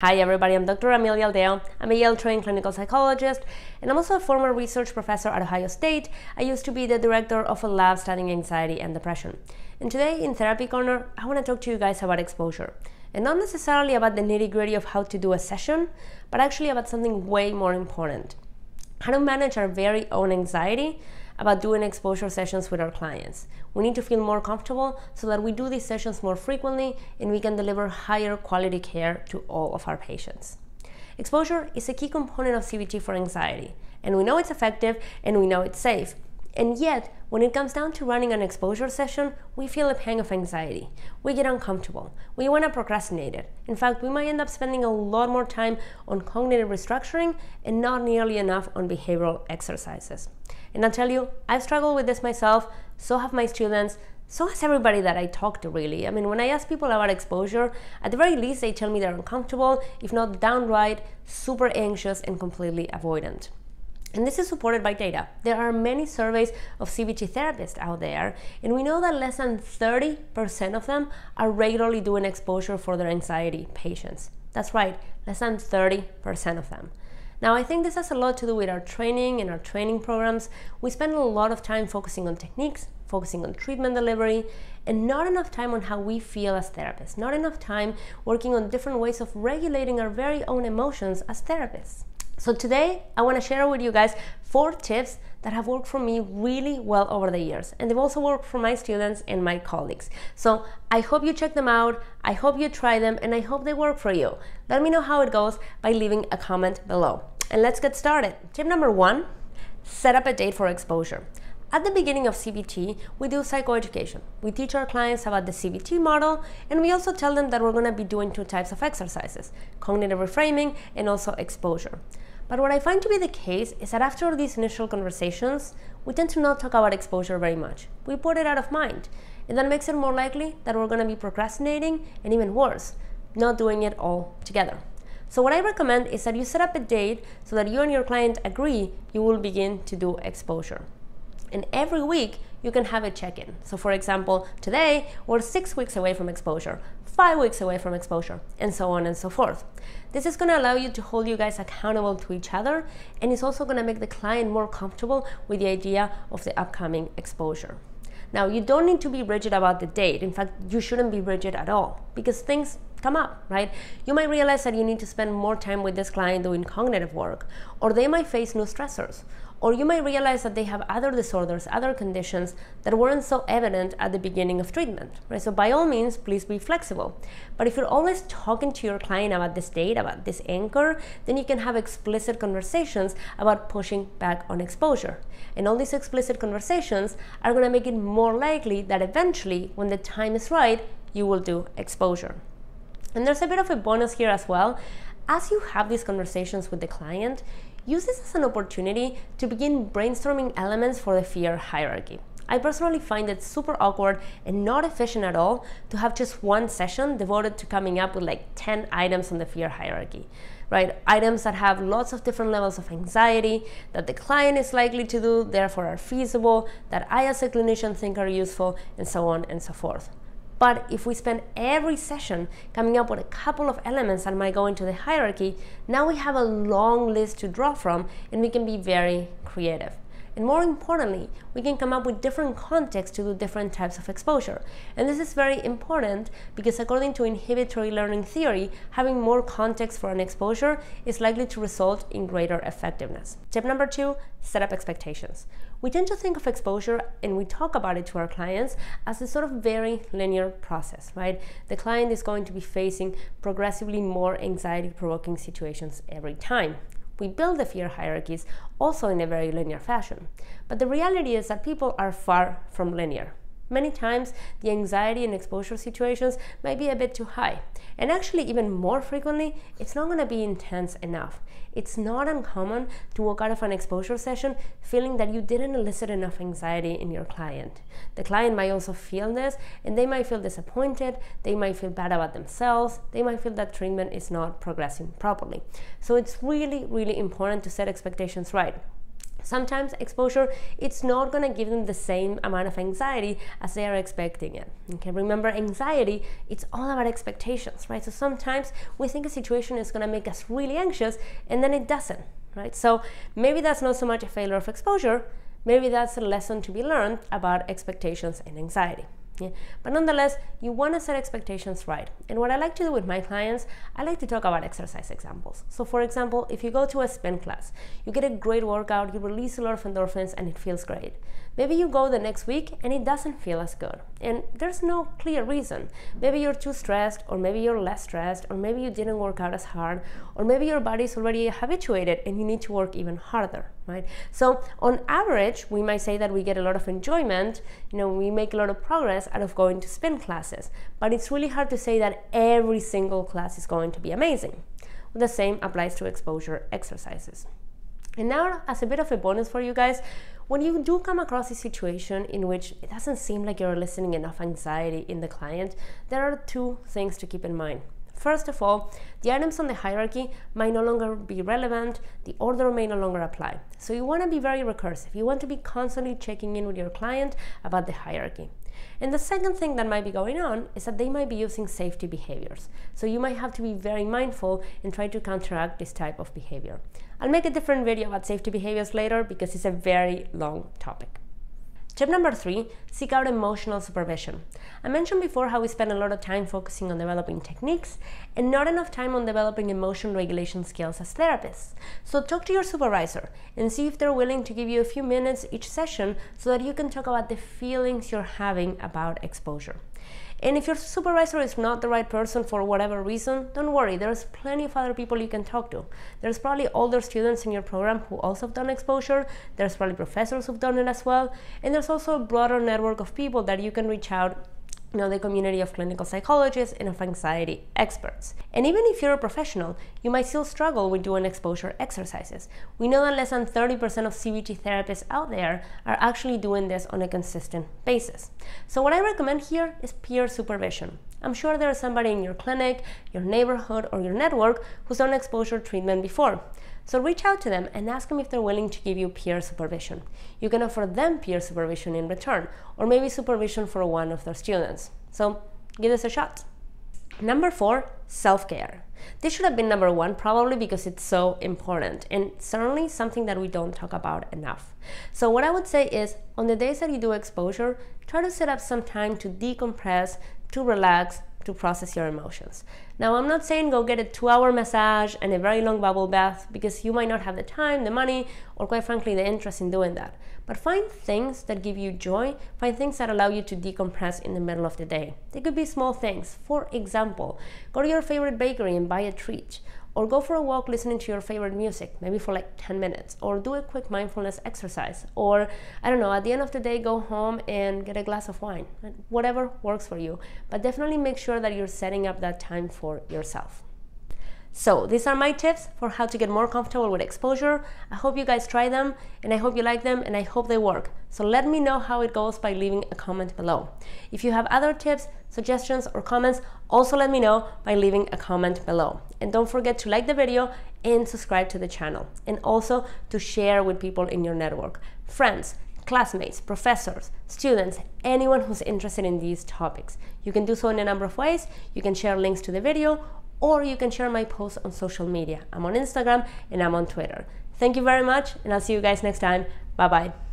Hi everybody, I'm Dr. Amelia Aldao. I'm a Yale trained clinical psychologist and I'm also a former research professor at Ohio State. I used to be the director of a lab studying anxiety and depression. And today in Therapy Corner, I want to talk to you guys about exposure. And not necessarily about the nitty gritty of how to do a session, but actually about something way more important how to manage our very own anxiety about doing exposure sessions with our clients. We need to feel more comfortable so that we do these sessions more frequently and we can deliver higher quality care to all of our patients. Exposure is a key component of CBT for anxiety, and we know it's effective and we know it's safe. And yet, when it comes down to running an exposure session, we feel a pang of anxiety. We get uncomfortable. We want to procrastinate it. In fact, we might end up spending a lot more time on cognitive restructuring and not nearly enough on behavioral exercises. And I'll tell you, I've struggled with this myself, so have my students, so has everybody that I talk to, really. I mean, when I ask people about exposure, at the very least, they tell me they're uncomfortable, if not downright super anxious and completely avoidant. And this is supported by data. There are many surveys of CBT therapists out there, and we know that less than 30% of them are regularly doing exposure for their anxiety patients. That's right, less than 30% of them. Now, I think this has a lot to do with our training and our training programs. We spend a lot of time focusing on techniques, focusing on treatment delivery, and not enough time on how we feel as therapists, not enough time working on different ways of regulating our very own emotions as therapists. So today I want to share with you guys four tips that have worked for me really well over the years and they've also worked for my students and my colleagues. So I hope you check them out, I hope you try them and I hope they work for you. Let me know how it goes by leaving a comment below. And let's get started. Tip number one, set up a date for exposure. At the beginning of CBT, we do psychoeducation. We teach our clients about the CBT model, and we also tell them that we're going to be doing two types of exercises cognitive reframing and also exposure. But what I find to be the case is that after these initial conversations, we tend to not talk about exposure very much. We put it out of mind. And that makes it more likely that we're going to be procrastinating and even worse, not doing it all together. So what I recommend is that you set up a date so that you and your client agree you will begin to do exposure. And every week you can have a check-in. So for example, today we're six weeks away from exposure, five weeks away from exposure, and so on and so forth. This is going to allow you to hold you guys accountable to each other, and it's also going to make the client more comfortable with the idea of the upcoming exposure. Now, you don't need to be rigid about the date. In fact, you shouldn't be rigid at all because things come up, right? You might realize that you need to spend more time with this client doing cognitive work, or they might face new stressors, or you might realize that they have other disorders, other conditions that weren't so evident at the beginning of treatment, right? So by all means, please be flexible. But if you're always talking to your client about this date, about this anchor, then you can have explicit conversations about pushing back on exposure. And all these explicit conversations are gonna make it more likely that eventually, when the time is right, you will do exposure. And there's a bit of a bonus here as well. As you have these conversations with the client, use this as an opportunity to begin brainstorming elements for the fear hierarchy. I personally find it super awkward and not efficient at all to have just one session devoted to coming up with like 10 items on the fear hierarchy, right? Items that have lots of different levels of anxiety, that the client is likely to do, therefore are feasible, that I as a clinician think are useful, and so on and so forth. But if we spend every session coming up with a couple of elements that might go into the hierarchy, now we have a long list to draw from and we can be very creative. And more importantly, we can come up with different contexts to do different types of exposure. And this is very important because according to inhibitory learning theory, having more context for an exposure is likely to result in greater effectiveness. Tip number two, set up expectations. We tend to think of exposure and we talk about it to our clients as a sort of very linear process, right? The client is going to be facing progressively more anxiety provoking situations every time we build the fear hierarchies also in a very linear fashion. But the reality is that people are far from linear. Many times, the anxiety in exposure situations might be a bit too high. And actually, even more frequently, it's not going to be intense enough. It's not uncommon to walk out of an exposure session feeling that you didn't elicit enough anxiety in your client. The client might also feel this, and they might feel disappointed, they might feel bad about themselves, they might feel that treatment is not progressing properly. So it's really, really important to set expectations right. Sometimes exposure it's not going to give them the same amount of anxiety as they are expecting it okay? Remember anxiety it's all about expectations right? So sometimes we think a situation is going to make us really anxious and then it doesn't right? So maybe that's not so much a failure of exposure maybe that's a lesson to be learned about expectations and anxiety yeah. But nonetheless, you want to set expectations right. And what I like to do with my clients, I like to talk about exercise examples. So, for example, if you go to a spin class, you get a great workout, you release a lot of endorphins, and it feels great. Maybe you go the next week and it doesn't feel as good. And there's no clear reason. Maybe you're too stressed, or maybe you're less stressed, or maybe you didn't work out as hard, or maybe your body's already habituated and you need to work even harder, right? So, on average, we might say that we get a lot of enjoyment, you know, we make a lot of progress out of going to spin classes. But it's really hard to say that every single class is going to be amazing. the same applies to exposure exercises. And now, as a bit of a bonus for you guys, when you do come across a situation in which it doesn't seem like you're listening enough anxiety in the client, there are two things to keep in mind. First of all, the items on the hierarchy might no longer be relevant, the order may no longer apply. So you want to be very recursive. You want to be constantly checking in with your client about the hierarchy. And the second thing that might be going on is that they might be using safety behaviors. So you might have to be very mindful and try to counteract this type of behavior. I'll make a different video about safety behaviors later because it's a very long topic. Tip number three, seek out emotional supervision. I mentioned before how we spend a lot of time focusing on developing techniques and not enough time on developing emotion regulation skills as therapists. So talk to your supervisor and see if they're willing to give you a few minutes each session so that you can talk about the feelings you're having about exposure. And if your supervisor is not the right person for whatever reason, don't worry, there's plenty of other people you can talk to. There's probably older students in your program who also have done exposure, there's probably professors who've done it as well, and there's also a broader network of people that you can reach out know, the community of clinical psychologists and of anxiety experts. And even if you're a professional, you might still struggle with doing exposure exercises. We know that less than 30% of CBT therapists out there are actually doing this on a consistent basis. So what I recommend here is peer supervision. I'm sure there is somebody in your clinic, your neighborhood, or your network who's done exposure treatment before. So reach out to them and ask them if they're willing to give you peer supervision. You can offer them peer supervision in return, or maybe supervision for one of their students. So give this a shot. Number four, self care. This should have been number one, probably because it's so important and certainly something that we don't talk about enough. So, what I would say is on the days that you do exposure, try to set up some time to decompress, to relax, to process your emotions. Now, I'm not saying go get a two hour massage and a very long bubble bath because you might not have the time, the money, or quite frankly, the interest in doing that. But find things that give you joy, find things that allow you to decompress in the middle of the day. They could be small things. For example, go to your favorite bakery and buy a treat, or go for a walk listening to your favorite music, maybe for like 10 minutes, or do a quick mindfulness exercise, or I don't know, at the end of the day, go home and get a glass of wine, whatever works for you. But definitely make sure that you're setting up that time for yourself. So these are my tips for how to get more comfortable with exposure. I hope you guys try them and I hope you like them and I hope they work. So let me know how it goes by leaving a comment below. If you have other tips, suggestions or comments, also let me know by leaving a comment below. And don't forget to like the video and subscribe to the channel and also to share with people in your network. Friends, classmates, professors, students, anyone who's interested in these topics. You can do so in a number of ways. You can share links to the video or you can share my posts on social media. I'm on Instagram and I'm on Twitter. Thank you very much, and I'll see you guys next time. Bye bye.